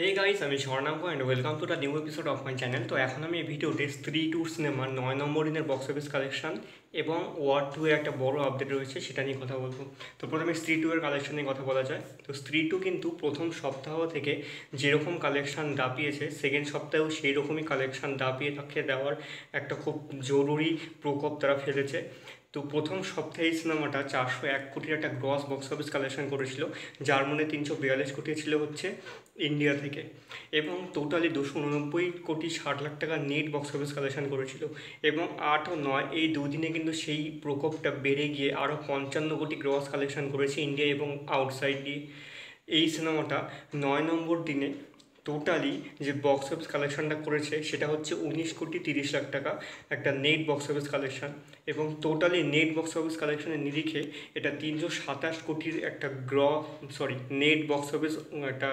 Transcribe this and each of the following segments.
হে guys আমি Swarnam and welcome to the new episode of my channel তো এখন আমি এই ভিডিওতে স্ত্রী টু সিনেমার নয় নম্বর দিনের বক্স অফিস কালেকশন এবং ওয়ার টু এর একটা বড় আপডেট রয়েছে, সেটা নিয়ে কথা বলব। তো প্রথমে স্ত্রী টু এর কালেকশন নিয়ে কথা বলা যায়। তো স্ত্রী টু কিন্তু প্রথম সপ্তাহ থেকে যেরকম কালেকশন দাপিয়েছে সেকেন্ড সপ্তাহেও সেই রকমই কালেকশন দাপিয়ে তাকে দেওয়ার একটা খুব জরুরি প্রকোপ তারা ফেলেছে। তো প্রথম সপ্তাহে সিনেমাটা চারশো এক কোটির একটা গ্রস বক্স অফিস কালেকশন করেছিল, যার মধ্যে তিনশো বিয়াল্লিশ কোটি ছিল হচ্ছে ইন্ডিয়া থেকে। এবং টোটালি দুশো উননব্বই কোটি ষাট লাখ টাকা নেট বক্স অফিস কালেকশন করেছিল। এবং আট ও নয় এই দুদিনে কিন্তু সেই প্রকোপটা বেড়ে গিয়ে আরও পঞ্চান্ন কোটি গ্রস কালেকশন করেছে ইন্ডিয়া এবং আউটসাইড দিয়ে। এই সিনেমাটা নয় নম্বর দিনে টোটালি যে বক্স অফিস কালেকশনটা করেছে, সেটা হচ্ছে উনিশ কোটি তিরিশ লাখ টাকা একটা নেট বক্স অফিস কালেকশন এবং টোটালি নেট বক্স অফিস কালেকশানের নিরিখে এটা তিনশো সাতাশ কোটির একটা গ্র সরি নেট বক্স অফিস একটা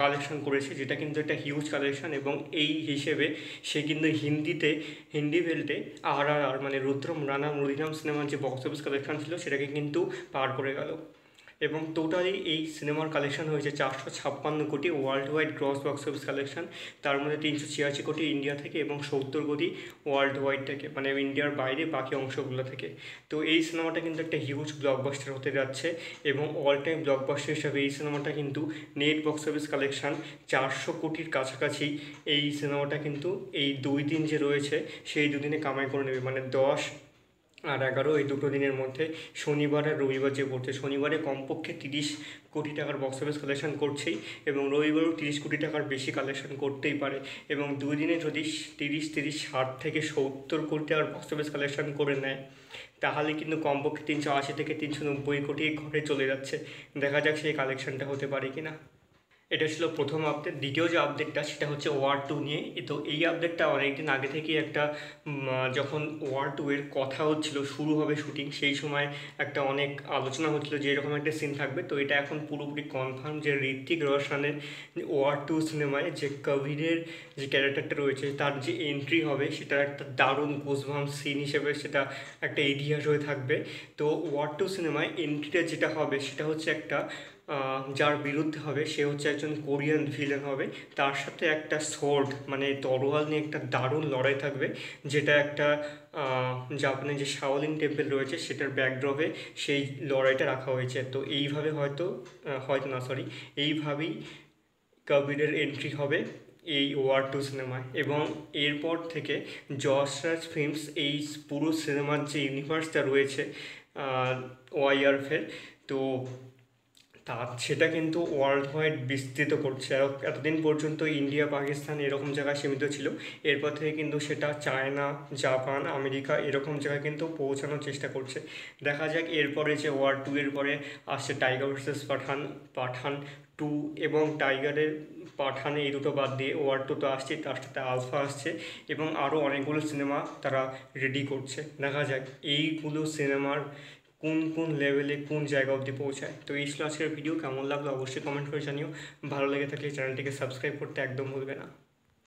কালেকশন করেছে, যেটা কিন্তু একটা হিউজ কালেকশান এবং এই হিসেবে সে কিন্তু হিন্দিতে, হিন্দি বেল্টে আর আর মানে রুদ্রম রানা মুদিরাম সিনেমার যে বক্স অফিস কালেকশান ছিল, সেটাকে কিন্তু পার করে গেল। এবং টোটালি এই সিনেমার কালেকশন হয়েছে চারশো ছাপ্পান্ন crore worldwide gross box office collection তার মধ্যে তিনশো ছিয়াশি কোটি ইন্ডিয়া থেকে এবং সত্তর কোটি ওয়ার্ল্ড ওয়াইড থেকে মানে ইন্ডিয়ার বাইরে বাকি অংশগুলো থেকে। তো এই সিনেমাটা কিন্তু একটা হিউজ ব্লকবাস্টার হতে যাচ্ছে এবং অল টাইম ব্লকবাস্টার হিসাবে এই সিনেমাটা কিন্তু নেট বক্স অফিস কালেকশন চারশো কোটির কাছাকাছি এই সিনেমাটা কিন্তু এই দুই দিন যে রয়েছে, সেই দুদিনে কামাই করে নেবে। মানে দশ আর এগারো, এই দুটো দিনের মধ্যে শনিবার আর রবিবার যে পড়ছে, শনিবারে কমপক্ষে তিরিশ কোটি টাকার বক্স অফিস কালেকশন করছেই এবং রবিবারও তিরিশ কোটি টাকার বেশি কালেকশন করতেই পারে এবং দুই দিনে যদি তিরিশ তিরিশ, ষাট থেকে সত্তর কোটি টাকার বক্স অফিস কালেকশন করে নেয়, তাহলে কিন্তু কমপক্ষে তিনশো আশি থেকে তিনশো নব্বই কোটি ঘরে চলে যাচ্ছে। দেখা যাক সেই কালেকশনটা হতে পারে কি না এটা ছিল প্রথম আপডেট দ্বিতীয় যে আপডেটটা সেটা হচ্ছে ওয়ার টু নিয়ে। তো এই আপডেটটা অনেকদিন আগে থেকেই একটা যখন ওয়ার টু এর কথা হচ্ছিল, শুরু হবে শুটিং সেই সময় একটা অনেক আলোচনা হচ্ছিল যে এরকম একটা সিন থাকবে। তো এটা এখন পুরোপুরি কনফার্ম যে ঋত্বিক রোশনের ওয়ার টু সিনেমায় যে কবিরের যে ক্যারেক্টারটা রয়েছে, তার যে এন্ট্রি হবে, সেটা একটা দারুণ গোসভাম সিন হিসেবে সেটা একটা ইতিহাস হয়ে থাকবে। তো ওয়ার টু সিনেমায় এন্ট্রিটা যেটা হবে, সেটা হচ্ছে একটা যার বিরুদ্ধে হবে, সে হচ্ছে একজন কোরিয়ান ভিলেন হবে। তার সাথে একটা সোর্ড মানে তরোয়াল নিয়ে একটা দারুণ লড়াই থাকবে, যেটা একটা জাপানে যে শাওলিন টেম্পল রয়েছে, সেটার ব্যাকড্রপে সেই লড়াইটা রাখা হয়েছে। তো এইভাবে হয়তো হয়তো না সরি এইভাবেই কবিরের এন্ট্রি হবে এই ওয়ার টু সিনেমায়। এবং এরপর থেকে যশরাজ ফিল্মস এই পুরো সিনেমার যে ইউনিভার্সটা রয়েছে ওয়াইআরফের তো তা সেটা কিন্তু ওয়ার্ল্ড ওয়াইড বিস্তৃত করছে। এতদিন পর্যন্ত ইন্ডিয়া, পাকিস্তান এরকম জায়গায় সীমিত ছিল। এরপর থেকে কিন্তু সেটা চায়না, জাপান, আমেরিকা এরকম জায়গায় কিন্তু পৌঁছানোর চেষ্টা করছে। দেখা যাক এরপরে যে ওয়ার টু এর পরে আসছে Tiger versus Pathaan Pathaan two এবং টাইগারের পাঠান এই দুটো বাদ দিয়ে ওয়ার টু তো আসছে, তার সাথে আলফা আসছে এবং আরও অনেকগুলো সিনেমা তারা রেডি করছে। দেখা যাক এইগুলো সিনেমার কোন কোন লেভেলে কোন জায়গা অবধি পৌঁছায়। তো এই ছিল আজকের ভিডিও কেমন লাগল অবশ্যই কমেন্ট করে জানিও। ভালো লেগে থাকলে চ্যানেলটিকে সাবস্ক্রাইব করতে একদম ভুলবে না।